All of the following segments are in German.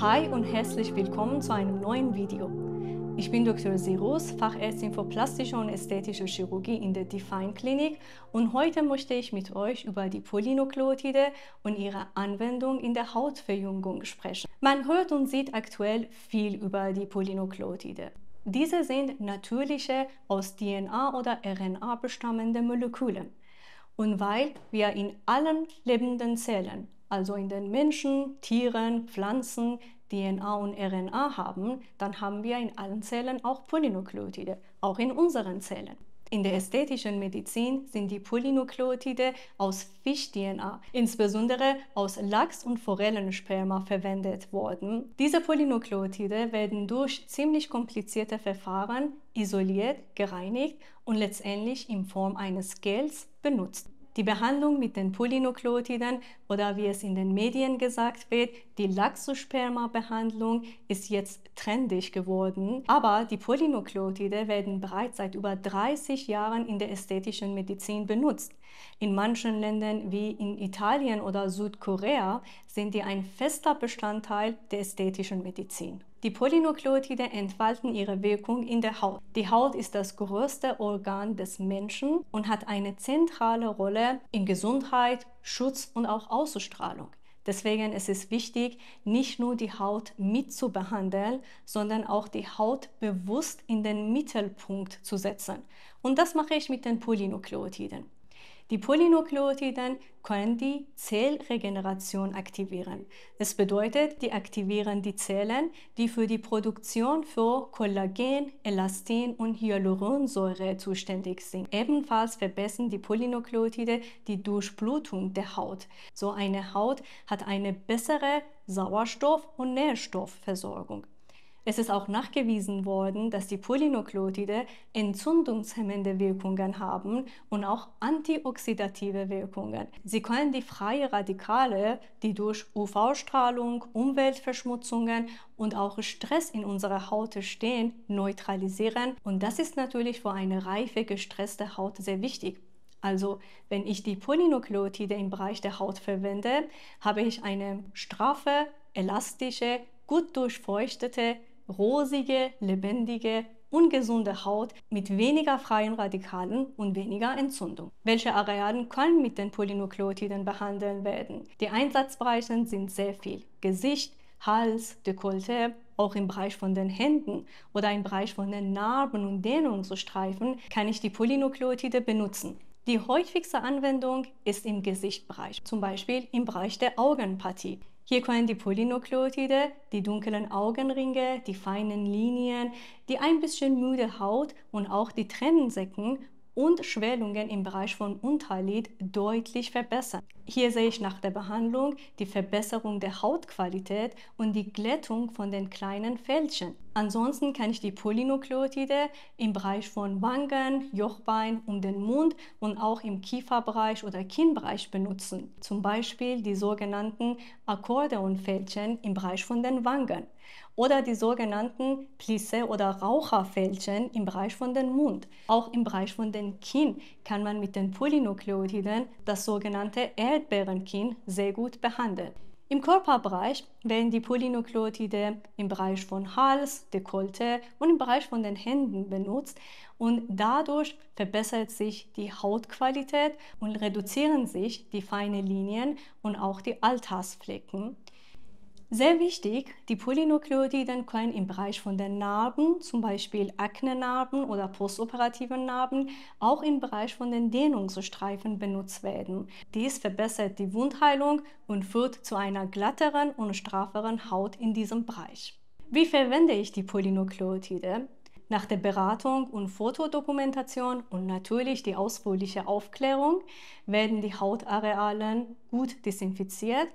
Hi und herzlich willkommen zu einem neuen Video. Ich bin Dr. Sirus, Fachärztin für plastische und ästhetische Chirurgie in der Define Klinik und heute möchte ich mit euch über die Polynukleotide und ihre Anwendung in der Hautverjüngung sprechen. Man hört und sieht aktuell viel über die Polynukleotide. Diese sind natürliche, aus DNA oder RNA bestammende Moleküle. Und weil wir in allen lebenden Zellen also in den Menschen, Tieren, Pflanzen, DNA und RNA haben, dann haben wir in allen Zellen auch Polynukleotide, auch in unseren Zellen. In der ästhetischen Medizin sind die Polynukleotide aus Fisch-DNA, insbesondere aus Lachs- und Forellensperma verwendet worden. Diese Polynukleotide werden durch ziemlich komplizierte Verfahren isoliert, gereinigt und letztendlich in Form eines Gels benutzt. Die Behandlung mit den Polynukleotiden oder wie es in den Medien gesagt wird, die Laxosperma-Behandlung ist jetzt trendig geworden. Aber die Polynukleotide werden bereits seit über 30 Jahren in der ästhetischen Medizin benutzt. In manchen Ländern wie in Italien oder Südkorea sind die ein fester Bestandteil der ästhetischen Medizin. Die Polynukleotide entfalten ihre Wirkung in der Haut. Die Haut ist das größte Organ des Menschen und hat eine zentrale Rolle in Gesundheit, Schutz und auch Ausstrahlung. Deswegen ist es wichtig, nicht nur die Haut mitzubehandeln, sondern auch die Haut bewusst in den Mittelpunkt zu setzen. Und das mache ich mit den Polynukleotiden. Die Polynukleotiden können die Zellregeneration aktivieren. Das bedeutet, die aktivieren die Zellen, die für die Produktion für Kollagen, Elastin und Hyaluronsäure zuständig sind. Ebenfalls verbessern die Polynukleotide die Durchblutung der Haut. So eine Haut hat eine bessere Sauerstoff- und Nährstoffversorgung. Es ist auch nachgewiesen worden, dass die Polynukleotide entzündungshemmende Wirkungen haben und auch antioxidative Wirkungen. Sie können die freien Radikale, die durch UV-Strahlung, Umweltverschmutzungen und auch Stress in unserer Haut stehen, neutralisieren. Und das ist natürlich für eine reife, gestresste Haut sehr wichtig. Also wenn ich die Polynukleotide im Bereich der Haut verwende, habe ich eine straffe, elastische, gut durchfeuchtete, rosige, lebendige, ungesunde Haut mit weniger freien Radikalen und weniger Entzündung. Welche Arealen können mit den Polynukleotiden behandelt werden? Die Einsatzbereiche sind sehr viel. Gesicht, Hals, Dekolleté, auch im Bereich von den Händen oder im Bereich von den Narben und Dehnungsstreifen kann ich die Polynukleotide benutzen. Die häufigste Anwendung ist im Gesichtbereich, zum Beispiel im Bereich der Augenpartie. Hier können die Polynukleotide, die dunklen Augenringe, die feinen Linien, die ein bisschen müde Haut und auch die Tränensäcken und Schwellungen im Bereich von Unterlid deutlich verbessern. Hier sehe ich nach der Behandlung die Verbesserung der Hautqualität und die Glättung von den kleinen Fältchen. Ansonsten kann ich die Polynukleotide im Bereich von Wangen, Jochbein, um den Mund und auch im Kieferbereich oder Kinnbereich benutzen. Zum Beispiel die sogenannten Akkordeonfältchen im Bereich von den Wangen oder die sogenannten Plisse oder Raucherfältchen im Bereich von den Mund. Auch im Bereich von den Kinn kann man mit den Polynukleotiden das sogenannte Erdbeerenkinn sehr gut behandeln. Im Körperbereich werden die Polynukleotide im Bereich von Hals, Dekolleté und im Bereich von den Händen benutzt und dadurch verbessert sich die Hautqualität und reduzieren sich die feinen Linien und auch die Altersflecken. Sehr wichtig, die Polynukleotiden können im Bereich von den Narben, zum Beispiel Aknenarben oder postoperativen Narben, auch im Bereich von den Dehnungsstreifen benutzt werden. Dies verbessert die Wundheilung und führt zu einer glatteren und strafferen Haut in diesem Bereich. Wie verwende ich die Polynukleotide? Nach der Beratung und Fotodokumentation und natürlich die ausführliche Aufklärung werden die Hautareale gut desinfiziert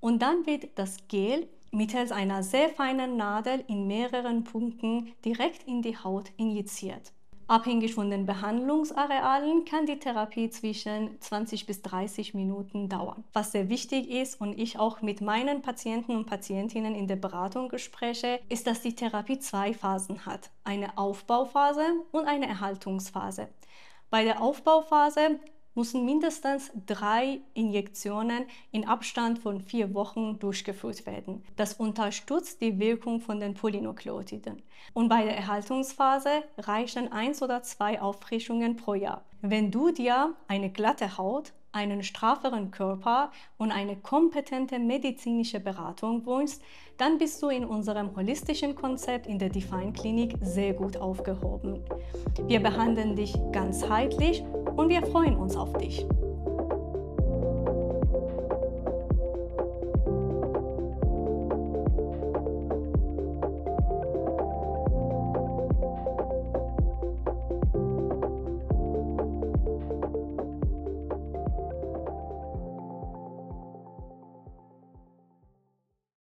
und dann wird das Gel mittels einer sehr feinen Nadel in mehreren Punkten direkt in die Haut injiziert. Abhängig von den Behandlungsarealen kann die Therapie zwischen 20 bis 30 Minuten dauern. Was sehr wichtig ist und ich auch mit meinen Patienten und Patientinnen in der Beratung spreche, ist, dass die Therapie zwei Phasen hat. Eine Aufbauphase und eine Erhaltungsphase. Bei der Aufbauphase müssen mindestens drei Injektionen in Abstand von vier Wochen durchgeführt werden. Das unterstützt die Wirkung von den Polynukleotiden. Und bei der Erhaltungsphase reichen eins oder zwei Auffrischungen pro Jahr. Wenn du dir eine glatte Haut, einen strafferen Körper und eine kompetente medizinische Beratung wünschst, dann bist du in unserem holistischen Konzept in der Define Klinik sehr gut aufgehoben. Wir behandeln dich ganzheitlich und wir freuen uns auf dich.